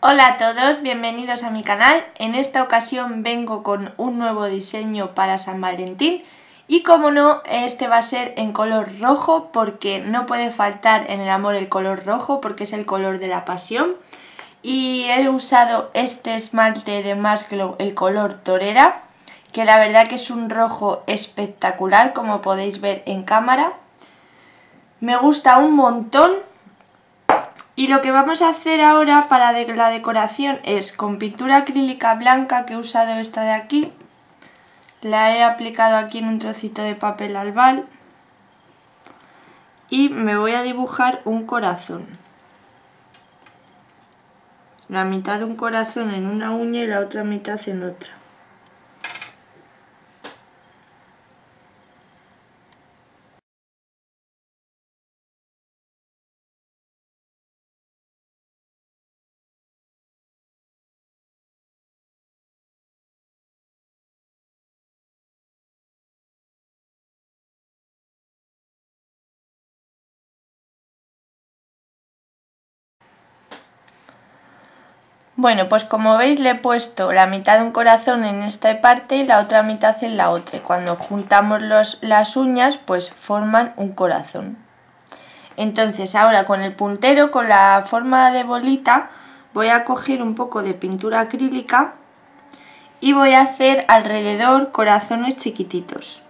Hola a todos, bienvenidos a mi canal. En esta ocasión vengo con un nuevo diseño para San Valentín y como no, este va a ser en color rojo porque no puede faltar en el amor el color rojo porque es el color de la pasión. Y he usado este esmalte de Glow, el color torera, que la verdad que es un rojo espectacular como podéis ver en cámara. Me gusta un montón y lo que vamos a hacer ahora para la decoración es con pintura acrílica blanca que he usado esta de aquí. La he aplicado aquí en un trocito de papel albal. Y me voy a dibujar un corazón. La mitad de un corazón en una uña y la otra mitad en otra. Bueno, pues como veis le he puesto la mitad de un corazón en esta parte y la otra mitad en la otra. Cuando juntamos las uñas, pues forman un corazón. Entonces ahora con el puntero, con la forma de bolita, voy a coger un poco de pintura acrílica y voy a hacer alrededor corazones chiquititos.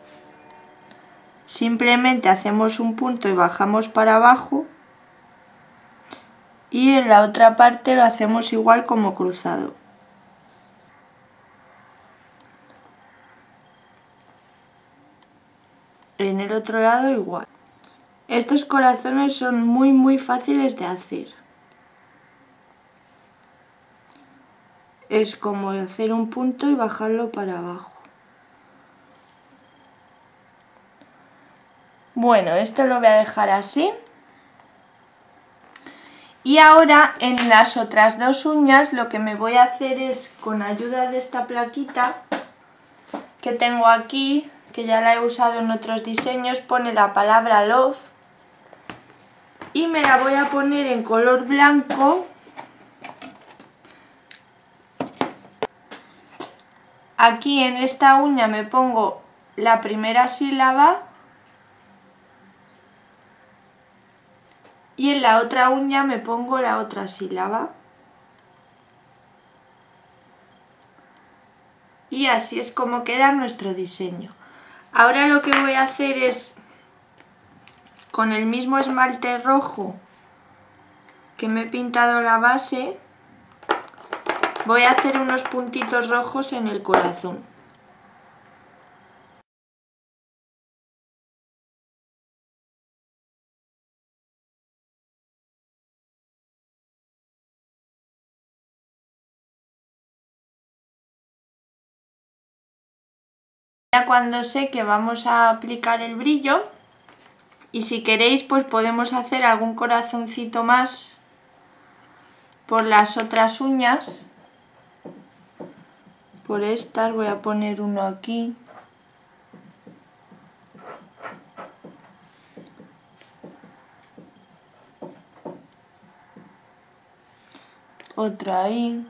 Simplemente hacemos un punto y bajamos para abajo y en la otra parte lo hacemos igual como cruzado. En el otro lado igual. Estos corazones son muy muy fáciles de hacer. Es como hacer un punto y bajarlo para abajo. Bueno, esto lo voy a dejar así. Y ahora en las otras dos uñas lo que me voy a hacer es, con ayuda de esta plaquita que tengo aquí, que ya la he usado en otros diseños, pone la palabra love y me la voy a poner en color blanco. Aquí en esta uña me pongo la primera sílaba en la otra uña me pongo la otra sílaba. Y así es como queda nuestro diseño. Ahora lo que voy a hacer es, con el mismo esmalte rojo que me he pintado la base, voy a hacer unos puntitos rojos en el corazón. Cuando sé que vamos a aplicar el brillo y si queréis pues podemos hacer algún corazoncito más por las otras uñas. Por estas voy a poner uno aquí. Otro ahí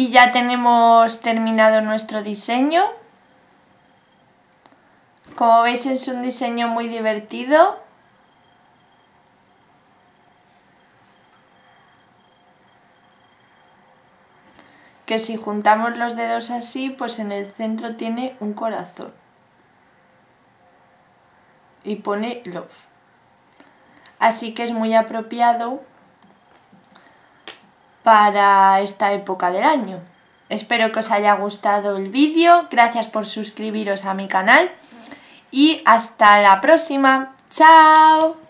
Y ya tenemos terminado nuestro diseño. Como veis es un diseño muy divertido. Que si juntamos los dedos así, pues en el centro tiene un corazón. Y pone love. Así que es muy apropiado para esta época del año. Espero que os haya gustado el vídeo, gracias por suscribiros a mi canal y hasta la próxima. ¡Chao!